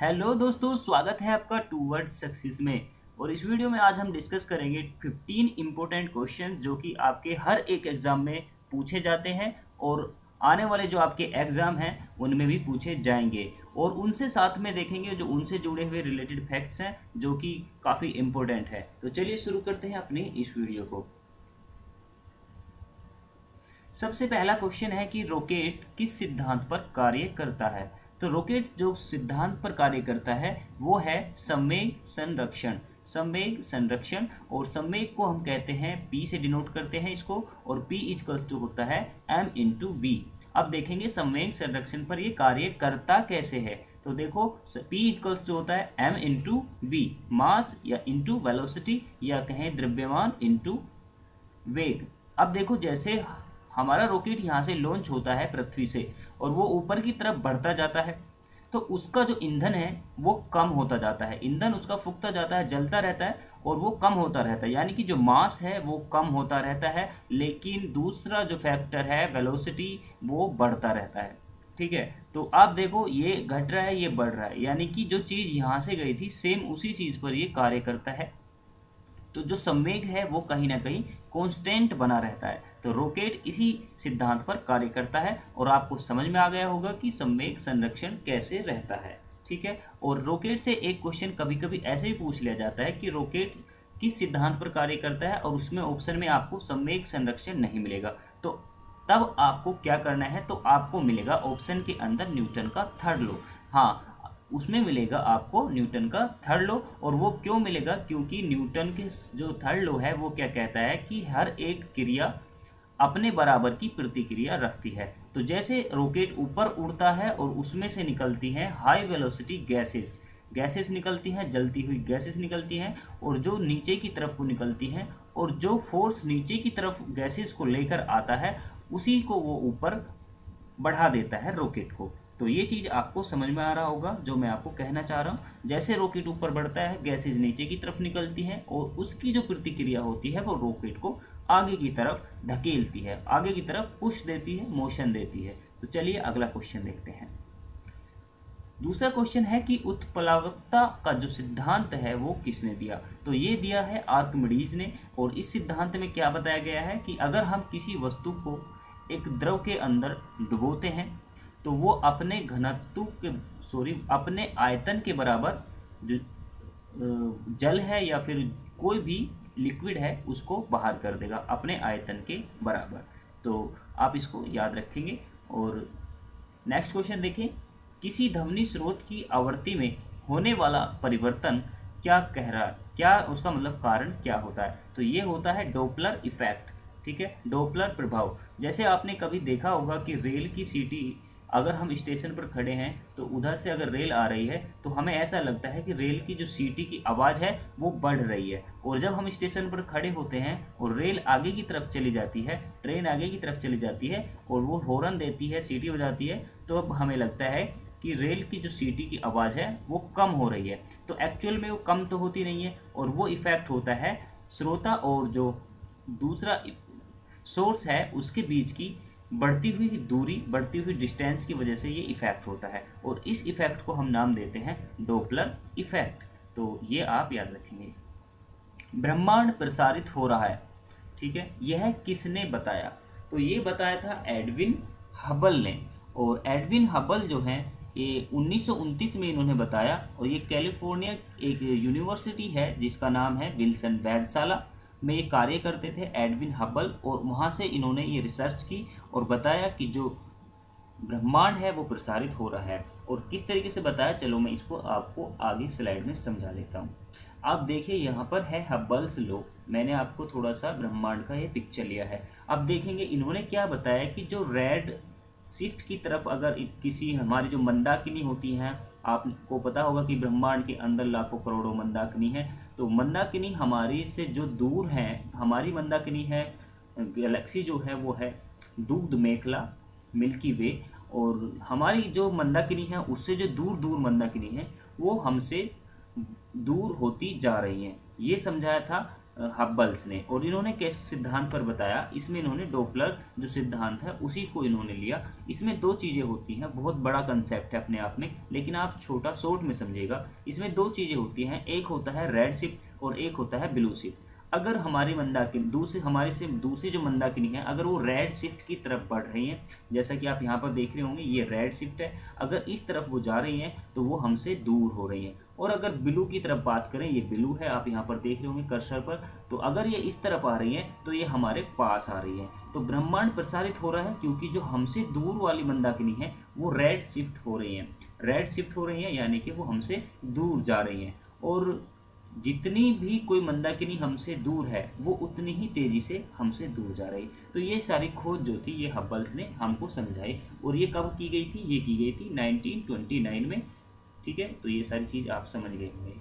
Hello दोस्तों, स्वागत है आपका टूवर्ड्स सक्सेस में। और इस वीडियो में आज हम डिस्कस करेंगे 15 इम्पोर्टेंट क्वेश्चंस जो कि आपके हर एक एग्ज़ाम में पूछे जाते हैं और आने वाले जो आपके एग्ज़ाम हैं, उनमें भी पूछे जाएँगे। और उनसे साथ में देखेंगे जो उनसे जुड़े हुए रिलेटेड फैक्ट्स हैं, जो कि काफ़ी इम्पोर्टेंट है। तो चलिए शुरू करते हैं अपने इस वीडियो को। सबसे पहला क्वेश्चन है कि रॉकेट किस सिद्धांत पर कार्य करता है? तो रॉकेट जो सिद्धांत पर कार्य करता है, वो है संवेग संरक्षण। संवेग संरक्षण और संवेग को हम कहते हैं पी से डिनोट करते हैं इसको और पी इजकल्स टू होता है एम इंटू वी अब देखेंगे संवेग संरक्षण पर ये कार्य करता कैसे है। तो देखो P इजकल्स टू होता है m इंटू वी मास या इंटू वेलोसिटी या कहें द्रव्यमान इंटू वेग। अब देखो जैसे हमारा रॉकेट यहाँ से लॉन्च होता है पृथ्वी से और वो ऊपर की तरफ़ बढ़ता जाता है। तो उसका जो ईंधन है, वो कम होता जाता है। ईंधन उसका फूकता जाता है, जलता रहता है और वो कम होता रहता है। यानी कि जो मास है, वो कम होता रहता है, लेकिन दूसरा जो फैक्टर है वेलोसिटी वो बढ़ता रहता है। ठीक है? तो आप देखो, ये घट रहा है, ये बढ़ रहा है। यानी कि जो चीज़ यहाँ से गई थी सेम उसी चीज़ पर ये कार्य करता है। तो जो संवेग है, वो कहीं ना कहीं कॉन्स्टेंट बना रहता है। तो रॉकेट इसी सिद्धांत पर कार्य करता है और आपको समझ में आ गया होगा कि संवेग संरक्षण कैसे रहता है, ठीक है? और रॉकेट से एक क्वेश्चन कभी कभी ऐसे भी पूछ लिया जाता है कि रॉकेट किस सिद्धांत पर कार्य करता है और उसमें ऑप्शन में आपको संवेग संरक्षण नहीं मिलेगा। तो तब आपको क्या करना है? तो आपको मिलेगा ऑप्शन के अंदर न्यूटन का थर्ड लो हाँ उसमें मिलेगा आपको न्यूटन का थर्ड लो और वो क्यों मिलेगा? क्योंकि न्यूटन के जो थर्ड लो है, वो क्या कहता है कि हर एक क्रिया अपने बराबर की प्रतिक्रिया रखती है। तो जैसे रॉकेट ऊपर उड़ता है और उसमें से निकलती हैं हाई वेलोसिटी गैसेस गैसेस निकलती हैं, जलती हुई गैसेस निकलती हैं और जो नीचे की तरफ़ को निकलती हैं और जो फोर्स नीचे की तरफ़ गैसेस को लेकर आता है, उसी को वो ऊपर बढ़ा देता है रॉकेट को। तो ये चीज़ आपको समझ में आ रहा होगा, जो मैं आपको कहना चाह रहा हूँ। जैसे रॉकेट ऊपर बढ़ता है गैसेज नीचे की तरफ़ निकलती हैं और उसकी जो प्रतिक्रिया होती है वो रॉकेट को आगे की तरफ़ धकेलती है, आगे की तरफ़ पुश देती है मोशन देती है। तो चलिए अगला क्वेश्चन देखते हैं। दूसरा क्वेश्चन है कि उत्प्लावकता का जो सिद्धांत है, वो किसने दिया? तो ये दिया है आर्कमिडीज ने, और इस सिद्धांत में क्या बताया गया है कि अगर हम किसी वस्तु को एक द्रव के अंदर डुबोते हैं तो वो अपने घनत्व के सॉरी अपने आयतन के बराबर जो जल है या फिर कोई भी लिक्विड है, उसको बाहर कर देगा अपने आयतन के बराबर। तो आप इसको याद रखेंगे। और नेक्स्ट क्वेश्चन देखें किसी ध्वनि स्रोत की आवृत्ति में होने वाला परिवर्तन क्या कह रहा है क्या उसका मतलब कारण क्या होता है? तो ये होता है डोपलर इफ़ेक्ट, ठीक है? डोपलर प्रभाव। जैसे आपने कभी देखा होगा कि रेल की सीटी अगर हम स्टेशन पर खड़े हैं तो उधर से अगर रेल आ रही है तो हमें ऐसा लगता है कि रेल की जो सीटी की आवाज़ है, वो बढ़ रही है। और जब हम स्टेशन पर खड़े होते हैं, और रेल आगे की तरफ़ चली जाती है, ट्रेन आगे की तरफ़ चली जाती है, और वो हॉर्न देती है सीटी हो जाती है तो अब हमें लगता है कि रेल की जो सीटी की आवाज़ है, वो कम हो रही है। तो एक्चुअल में वो कम तो होती नहीं है, और वो इफ़ेक्ट होता है, श्रोता और जो दूसरा सोर्स है, उसके बीच की बढ़ती हुई दूरी, बढ़ती हुई डिस्टेंस की वजह से ये इफ़ेक्ट होता है। और इस इफ़ेक्ट को हम नाम देते हैं डोपलर इफ़ेक्ट तो ये आप याद रखेंगे। ब्रह्मांड प्रसारित हो रहा है। ठीक है? यह किसने बताया? तो ये बताया था एडविन हबल ने। और एडविन हबल जो है, ये उन्नीस सौ उनतीस में इन्होंने बताया। और ये कैलिफ़ोर्निया एक यूनिवर्सिटी है, जिसका नाम है विल्सन वैदशाला में ये कार्य करते थे एडविन हबल और वहाँ से इन्होंने ये रिसर्च की और बताया कि जो ब्रह्मांड है वो प्रसारित हो रहा है और किस तरीके से बताया, चलो मैं इसको आपको आगे स्लाइड में समझा देता हूँ। आप देखिए यहाँ पर है हब्बल्स लो मैंने आपको थोड़ा सा ब्रह्मांड का ये पिक्चर लिया है। अब देखेंगे इन्होंने क्या बताया कि जो रेड शिफ्ट की तरफ़ अगर किसी हमारी जो मंदाकिनी होती हैं, आपको पता होगा कि ब्रह्मांड के अंदर लाखों करोड़ों मंदाकिनी है। तो मंदाकिनी हमारी से जो दूर हैं, हमारी मंदाकिनी है, गैलेक्सी जो है, वो है दूध मेखला, मिल्की वे, और हमारी जो मंदाकिनी है, उससे जो दूर दूर मंदाकिनी है, वो हमसे दूर होती जा रही हैं। ये समझाया था हब्बल्स ने। और इन्होंने किस सिद्धांत पर बताया? इसमें इन्होंने डोपलर जो सिद्धांत है, उसी को इन्होंने लिया। इसमें दो चीज़ें होती हैं, बहुत बड़ा कंसेप्ट है अपने आप में, लेकिन आप छोटा शॉर्ट में समझेगा इसमें दो चीज़ें होती हैं, एक होता है रेड सिप और एक होता है ब्लू शिफ्ट अगर हमारी मंदाकिनी, दूसरी, हमारी से दूसरी जो मंदाकिनी है, अगर वो रेड शिफ्ट की तरफ़ बढ़ रही है, जैसा कि आप यहाँ पर देख रहे होंगे, ये रेड शिफ्ट है। अगर इस तरफ़ वो जा रही हैं तो वो हमसे दूर हो रही हैं। और अगर ब्लू की तरफ़ बात करें, ये ब्लू है, आप यहाँ पर देख रहे होंगे कर्सर पर तो अगर ये इस तरफ़ आ रही है तो ये हमारे पास आ रही है। तो ब्रह्मांड प्रसारित हो रहा है, क्योंकि जो हमसे दूर वाली मंदाकिनी है, वो रेड शिफ्ट हो रही है। रेड शिफ्ट हो रही है, यानी कि वो हमसे दूर जा रही हैं। और जितनी भी कोई मंदाकिनी हमसे दूर है, वो उतनी ही तेज़ी से हमसे दूर जा रही। तो ये सारी खोज जो थी, ये हब्बल्स ने हमको समझाई। और ये कब की गई थी? ये की गई थी 1929 में। ठीक है? तो ये सारी चीज़ आप समझ गए होंगे।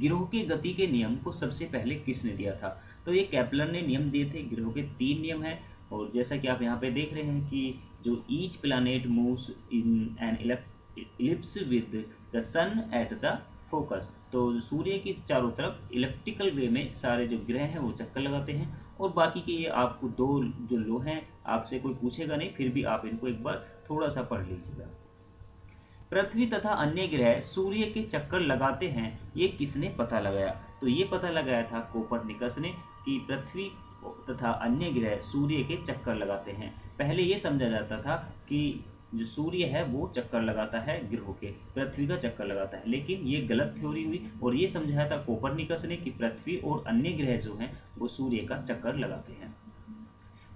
गिरोह के गति के नियम को सबसे पहले किसने दिया था? तो ये कैपलर ने नियम दिए थे। गिरोह के तीन नियम हैं। और जैसा कि आप यहाँ पे देख रहे हैं कि जो each planet moves in an ellipse with the sun at the focus. तो सूर्य की चारों तरफ़ इलेक्ट्रिकल वे में सारे जो ग्रह हैं, वो चक्कर लगाते हैं और बाकी के ये आपको दो जो लो हैं, आपसे कोई पूछेगा नहीं, फिर भी आप इनको एक बार थोड़ा सा पढ़ लीजिएगा। पृथ्वी तथा अन्य ग्रह सूर्य के चक्कर लगाते हैं, ये किसने पता लगाया? तो ये पता लगाया था कोपर निकस ने कि पृथ्वी तथा अन्य ग्रह सूर्य के चक्कर लगाते हैं। पहले ये समझा जाता था कि जो सूर्य है वो चक्कर लगाता है ग्रहों के, पृथ्वी का चक्कर लगाता है। लेकिन ये गलत थ्योरी हुई और ये समझाया था कोपरनिकस ने कि पृथ्वी और अन्य ग्रह जो हैं, वो सूर्य का चक्कर लगाते हैं।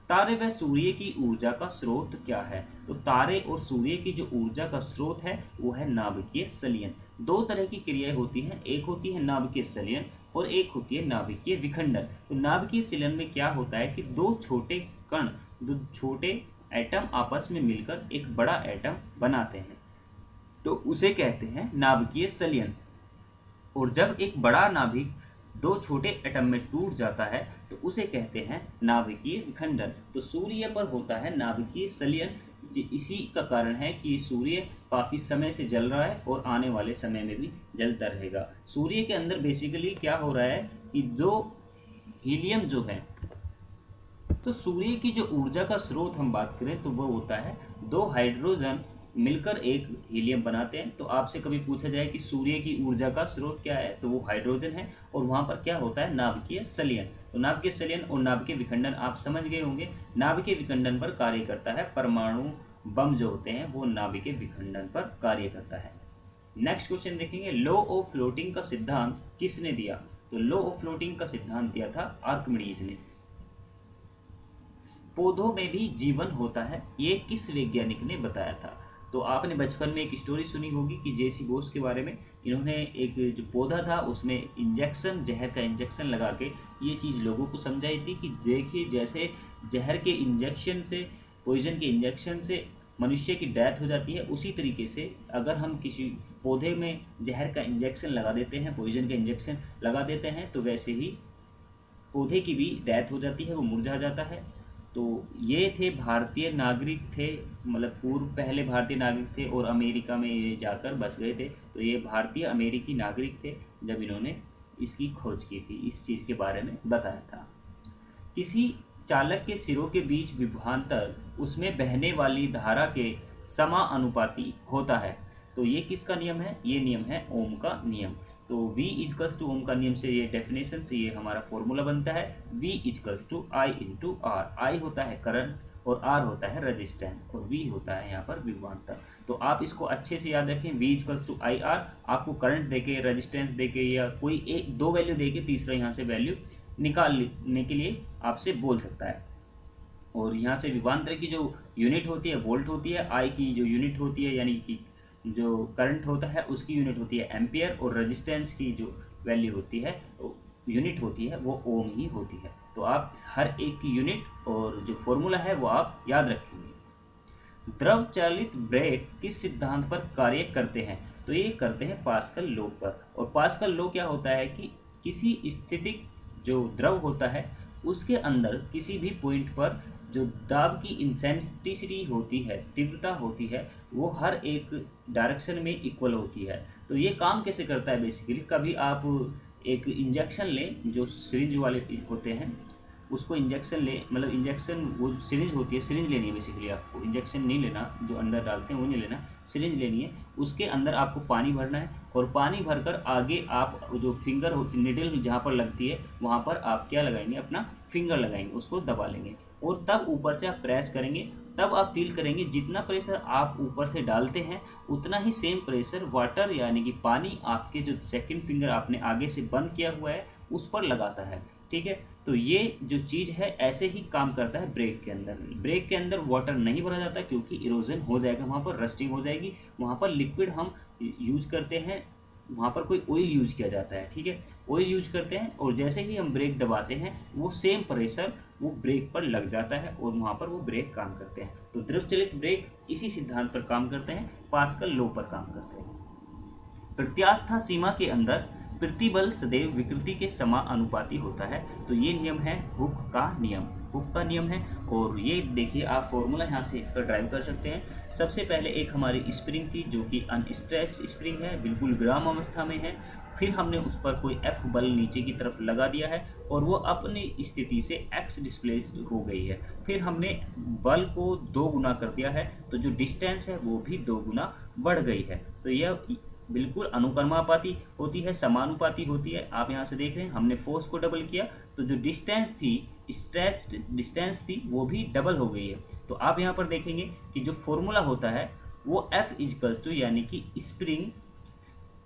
तारे व सूर्य की ऊर्जा का स्रोत क्या है? तो तारे और सूर्य की जो ऊर्जा का स्रोत है, वो है नाभिकीय सलियन। दो तरह की क्रियाएँ होती हैं, एक होती है नाभिकीय सलियन और एक होती है नाभिकीय विखंडन। तो नाभिकीय सलियन में क्या होता है कि दो छोटे कण, दो छोटे एटम आपस में मिलकर एक बड़ा एटम बनाते हैं। तो उसे कहते हैं नाभिकीय सलियन। और जब एक बड़ा नाभिक दो छोटे एटम में टूट जाता है तो उसे कहते हैं नाभिकीय विखंडन तो सूर्य पर होता है नाभिकीय सलियन इसी का कारण है कि सूर्य काफ़ी समय से जल रहा है और आने वाले समय में भी जलता रहेगा। सूर्य के अंदर बेसिकली क्या हो रहा है कि जो हीलियम जो है तो सूर्य की जो ऊर्जा का स्रोत हम बात करें तो वो होता है दो हाइड्रोजन मिलकर एक हीलियम बनाते हैं। तो आपसे कभी पूछा जाए कि सूर्य की ऊर्जा का स्रोत क्या है? तो वो हाइड्रोजन है और वहाँ पर क्या होता है? नाभिकीय सलियन। तो नाभिकीय सलियन और नाभिकीय विखंडन आप समझ गए होंगे। नाभिकीय विखंडन पर कार्य करता है परमाणु बम जो होते हैं, वो नाभिकीय विखंडन पर कार्य करता है। नेक्स्ट क्वेश्चन देखेंगे लो ऑफ़ फ्लोटिंग का सिद्धांत किसने दिया? तो लो ऑफ़ फ्लोटिंग का सिद्धांत दिया था आर्कमिडीज ने। पौधों में भी जीवन होता है, ये किस वैज्ञानिक ने बताया था? तो आपने बचपन में एक स्टोरी सुनी होगी कि जेसी बोस के बारे में। इन्होंने एक जो पौधा था, उसमें इंजेक्शन जहर का इंजेक्शन लगा के ये चीज़ लोगों को समझाई थी कि देखिए, जैसे जहर के इंजेक्शन से पॉइजन के इंजेक्शन से मनुष्य की डेथ हो जाती है, उसी तरीके से अगर हम किसी पौधे में जहर का इंजेक्शन लगा देते हैं पॉइजन का इंजेक्शन लगा देते हैं तो वैसे ही पौधे की भी डेथ हो जाती है, वो मुरझा जाता है। तो ये थे, भारतीय नागरिक थे मतलब पूर्व, पहले भारतीय नागरिक थे और अमेरिका में ये जाकर बस गए थे। तो ये भारतीय अमेरिकी नागरिक थे, जब इन्होंने इसकी खोज की थी, इस चीज़ के बारे में बताया था। किसी चालक के सिरों के बीच विभांतर उसमें बहने वाली धारा के समानुपाती होता है। तो ये किसका नियम है? ये नियम है ओम का नियम। तो V इजकल्स टू ओम का नियम से ये डेफिनेशन से ये हमारा फॉर्मूला बनता है। V equals to I into R I होता है करंट और आर होता है रजिस्टेंस और V होता है यहाँ पर विभवांतर। तो आप इसको अच्छे से याद रखें। V equals to I R आपको करंट देके रजिस्टेंस देके या कोई एक, दो वैल्यू देके तीसरा यहाँ से वैल्यू निकालने के लिए आपसे बोल सकता है। और यहाँ से विभांतर की जो यूनिट होती है वोल्ट होती है आई की जो यूनिट होती है, यानी कि जो करंट होता है, उसकी यूनिट होती है एम्पियर और रेजिस्टेंस की जो वैल्यू होती है यूनिट होती है, वो ओम ही होती है। तो आप हर एक की यूनिट और जो फॉर्मूला है, वो आप याद रखेंगे। द्रव चालित ब्रेक किस सिद्धांत पर कार्य करते हैं? तो ये करते हैं पास्कल लो पर। और पास्कल लो क्या होता है कि किसी स्थितिक जो द्रव होता है, उसके अंदर किसी भी पॉइंट पर जो दाब की इंसेंटिसिटी होती है, तीव्रता होती है वो हर एक डायरेक्शन में इक्वल होती है। तो ये काम कैसे करता है बेसिकली कभी आप एक इंजेक्शन लें, जो सिरिंज वाले होते हैं, उसको इंजेक्शन ले मतलब इंजेक्शन वो सिरिंज होती है सिरिंज लेनी है बेसिकली आपको। इंजेक्शन नहीं लेना, जो अंदर डालते हैं, वो नहीं लेना सिरिंज लेनी है। उसके अंदर आपको पानी भरना है और पानी भरकर आगे आप जो फिंगर होती निडल जहाँ पर लगती है, वहाँ पर आप क्या लगाएँगे? अपना फिंगर लगाएँगे, उसको दबा लेंगे। और तब ऊपर से आप प्रेस करेंगे तब आप फील करेंगे जितना प्रेशर आप ऊपर से डालते हैं, उतना ही सेम प्रेशर वाटर यानी कि पानी आपके जो सेकंड फिंगर आपने आगे से बंद किया हुआ है, उस पर लगाता है। ठीक है? तो ये जो चीज़ है, ऐसे ही काम करता है ब्रेक के अंदर। ब्रेक के अंदर वाटर नहीं भरा जाता क्योंकि इरोजन हो जाएगा वहाँ पर रस्टिंग हो जाएगी। वहाँ पर लिक्विड हम यूज़ करते हैं, वहाँ पर कोई ऑयल यूज़ किया जाता है। ठीक है? ऑयल यूज़ करते हैं और जैसे ही हम ब्रेक दबाते हैं, वो सेम प्रेशर वो ब्रेक पर लग जाता है और वहाँ पर वो ब्रेक काम करते हैं। तो द्रव चलित ब्रेक इसी सिद्धांत पर काम करते हैं, पास्कल लो पर काम करते हैं। प्रत्यास्था सीमा के अंदर प्रतिबल सदैव विकृति के समानुपाती होता है। तो ये नियम है, हुक का नियम। हुक का नियम है और ये देखिए, आप फॉर्मूला यहाँ से इसका ड्राइव कर सकते हैं। सबसे पहले एक हमारी स्प्रिंग थी जो कि अनस्ट्रेस्ड स्प्रिंग है, बिल्कुल विराम अवस्था में है। फिर हमने उस पर कोई एफ़ बल नीचे की तरफ़ लगा दिया है और वो अपनी स्थिति से एक्स डिस्प्लेस्ड हो गई है। फिर हमने बल को दो गुना कर दिया है तो जो डिस्टेंस है वो भी दो गुना बढ़ गई है। तो यह बिल्कुल अनुकर्मापाती होती है, समानुपाती होती है। आप यहाँ से देख रहे हैं, हमने फोर्स को डबल किया तो जो डिस्टेंस थी स्ट्रेच डिस्टेंस थी, वो भी डबल हो गई है। तो आप यहाँ पर देखेंगे कि जो फॉर्मूला होता है, वो एफ़ इजकल्स टू यानी कि स्प्रिंग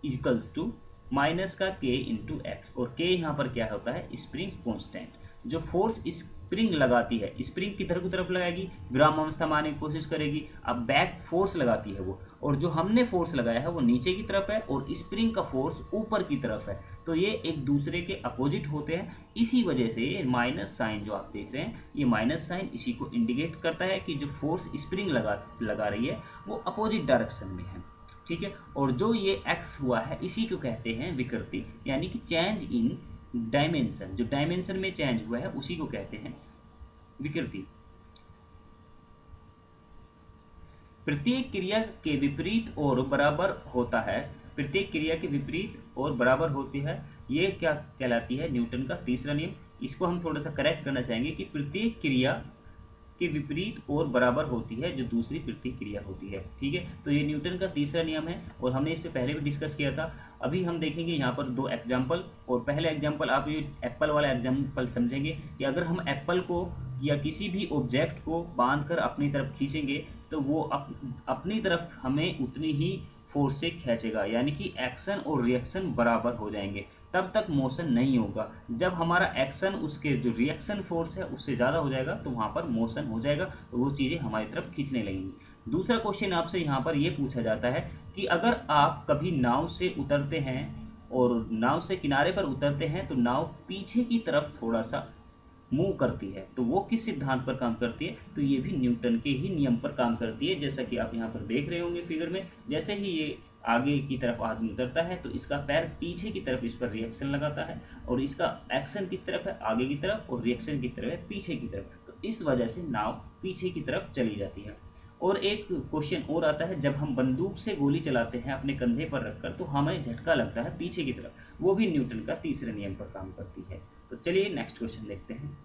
इजकल्स टू माइनस का के इंटू एक्स और के यहाँ पर क्या होता है? स्प्रिंग कॉन्स्टेंट जो फोर्स स्प्रिंग लगाती है, स्प्रिंग किधर की तरफ़ लगाएगी, ग्राम अवस्था में आने की कोशिश करेगी, अब बैक फोर्स लगाती है वो। और जो हमने फोर्स लगाया है वो नीचे की तरफ़ है, और स्प्रिंग का फोर्स ऊपर की तरफ़ है। तो ये एक दूसरे के अपोजिट होते हैं। इसी वजह से ये माइनस साइन जो आप देख रहे हैं, ये माइनस साइन इसी को इंडिकेट करता है कि जो फोर्स स्प्रिंग लगा लगा रही है, वो अपोजिट डायरेक्शन में है। ठीक है? और जो ये एक्स हुआ है, इसी को कहते हैं विकृति, यानी कि चेंज इन डायमेंशन जो डायमेंशन में चेंज हुआ है, उसी को कहते हैं विकृति. प्रत्येक क्रिया के विपरीत और बराबर होता है. प्रत्येक क्रिया के विपरीत और बराबर होती है. ये क्या कहलाती है? न्यूटन का तीसरा नियम. इसको हम थोड़ा सा करेक्ट करना चाहेंगे कि प्रत्येक क्रिया के विपरीत और बराबर होती है जो दूसरी प्रतिक्रिया होती है। ठीक है? तो ये न्यूटन का तीसरा नियम है और हमने इस पर पहले भी डिस्कस किया था। अभी हम देखेंगे यहाँ पर दो एग्ज़ाम्पल और पहले एग्ज़ाम्पल आप ये एप्पल वाला एग्ज़ाम्पल समझेंगे कि अगर हम एप्पल को या किसी भी ऑब्जेक्ट को बाँध कर अपनी तरफ़ खींचेंगे तो वो अप, अपनी तरफ़ हमें उतनी ही फोर्स से खींचेगा यानी कि एक्शन और रिएक्शन बराबर हो जाएँगे। तब तक मोशन नहीं होगा। जब हमारा एक्शन उसके जो रिएक्शन फोर्स है, उससे ज़्यादा हो जाएगा तो वहाँ पर मोशन हो जाएगा और वो चीज़ें हमारी तरफ़ खींचने लगेंगी। दूसरा क्वेश्चन आपसे यहाँ पर ये पूछा जाता है कि अगर आप कभी नाव से उतरते हैं और नाव से किनारे पर उतरते हैं तो नाव पीछे की तरफ़ थोड़ा सा मूव करती है तो वो किस सिद्धांत पर काम करती है? तो ये भी न्यूटन के ही नियम पर काम करती है, जैसा कि आप यहाँ पर देख रहे होंगे फिगर में। जैसे ही ये आगे की तरफ़ आदमी उतरता है तो इसका पैर पीछे की तरफ़ इस पर रिएक्शन लगाता है और इसका एक्शन किस तरफ़ है? आगे की तरफ़ और रिएक्शन किस तरफ़ है? पीछे की तरफ़। तो इस वजह से नाव पीछे की तरफ़ चली जाती है। और एक क्वेश्चन और आता है, जब हम बंदूक से गोली चलाते हैं अपने कंधे पर रखकर तो हमें झटका लगता है पीछे की तरफ़। वो भी न्यूटन का तीसरे नियम पर काम करती है। तो चलिए नेक्स्ट क्वेश्चन देखते हैं।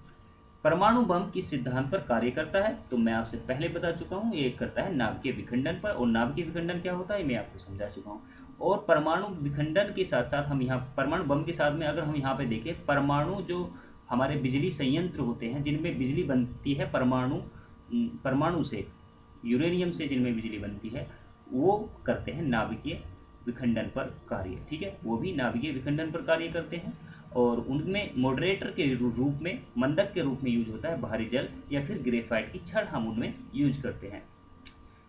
परमाणु बम किस सिद्धांत पर कार्य करता है? तो मैं आपसे पहले बता चुका हूँ, ये करता है नाभिकीय विखंडन पर। और नाभिकीय विखंडन क्या होता है? मैं आपको समझा चुका हूँ। और परमाणु विखंडन के साथ साथ हम यहाँ, परमाणु बम के साथ में अगर हम यहाँ पे देखें, परमाणु जो हमारे बिजली संयंत्र होते हैं, जिनमें बिजली बनती है परमाणु परमाणु से, यूरेनियम से जिनमें बिजली बनती है, वो करते हैं नाभिकीय विखंडन पर कार्य। ठीक है? वो भी नाभिकीय विखंडन पर कार्य करते हैं। और उनमें मॉडरेटर के रूप में मंदक के रूप में यूज़ होता है भारी जल या फिर ग्रेफाइट की छड़ हम उनमें यूज़ करते हैं।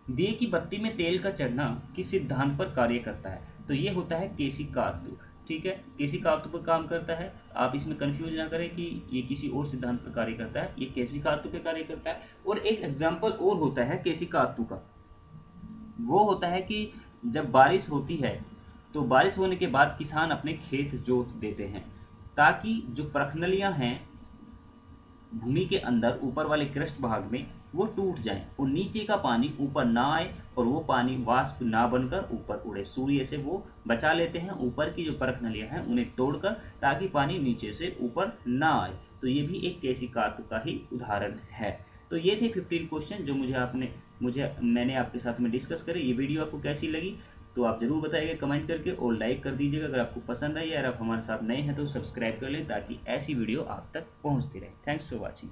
दिए की बत्ती में तेल का चढ़ना किस सिद्धांत पर कार्य करता है? तो ये होता है केसी कातु ठीक है? केसी कातु पर काम करता है। आप इसमें कंफ्यूज ना करें कि ये किसी और सिद्धांत पर कार्य करता है, ये केसी कातु पर कार्य करता है। और एक एग्ज़ाम्पल और होता है केसी कातु का। वो होता है कि जब बारिश होती है तो बारिश होने के बाद किसान अपने खेत जोत देते हैं। ताकि जो प्रखनलियाँ हैं भूमि के अंदर ऊपर वाले क्रस्ट भाग में, वो टूट जाएँ और नीचे का पानी ऊपर ना आए और वो पानी वाष्प ना बनकर ऊपर उड़े। सूर्य से वो बचा लेते हैं, ऊपर की जो परख नलियाँ हैं उन्हें तोड़कर ताकि पानी नीचे से ऊपर ना आए। तो ये भी एक केसिकात का ही उदाहरण है। तो ये थे फिफ्टीन क्वेश्चन जो मुझे आपने, मुझे, मैंने आपके साथ में डिस्कस करे। ये वीडियो आपको कैसी लगी? तो आप ज़रूर बताइएगा, कमेंट करके और लाइक कर दीजिएगा। अगर आपको पसंद आई या आप हमारे साथ नए हैं तो सब्सक्राइब कर लें ताकि ऐसी वीडियो आप तक पहुँचती रहे। Thanks for watching